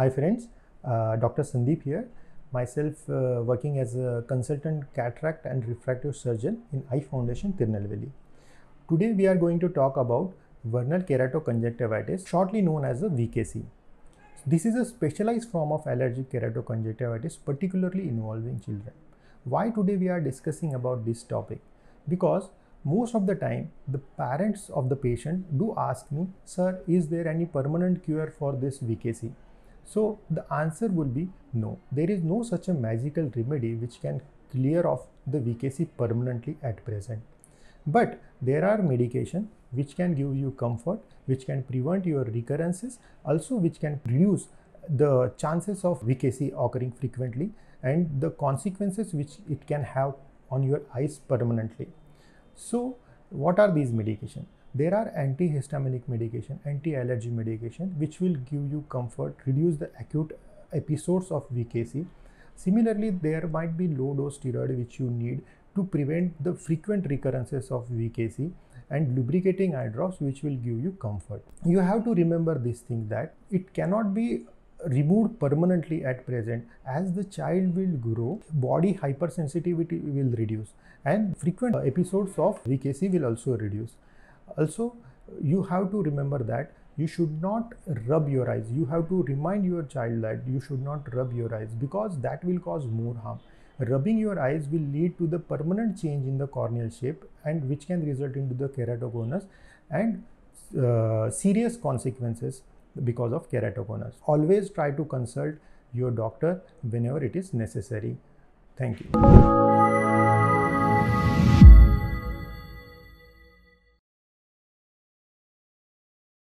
Hi friends, uh, Dr. Sandip here. Myself uh, working as a consultant cataract and refractive surgeon in Eye Foundation Tirunelveli. Today we are going to talk about vernal keratoconjunctivitis, shortly known as the VKC. This is a specialized form of allergic keratoconjunctivitis, particularly involving children. Why today we are discussing about this topic? Because most of the time the parents of the patient do ask me, sir, is there any permanent cure for this VKC? So the answer would be no. There is no such a magical remedy which can clear off the VKC permanently at present. But there are medication which can give you comfort, which can prevent your recurrences, also which can reduce the chances of VKC occurring frequently and the consequences which it can have on your eyes permanently. So what are these medication? There are antihistaminic medication, anti-allergy medication which will give you comfort, reduce the acute episodes of VKC. Similarly, there might be low dose steroid which you need to prevent the frequent recurrences of VKC and lubricating eye drops which will give you comfort. You have to remember this thing that it cannot be removed permanently at present as the child will grow body hypersensitivity will reduce and frequent episodes of VKC will also reduce also you have to remember that you should not rub your eyes. You have to remind your child that you should not rub your eyes because that will cause more harm. Rubbing your eyes will lead to the permanent change in the corneal shape and which can result into the keratoconus and uh, serious consequences because of keratoconus. Always try to consult your doctor whenever it is necessary. Thank you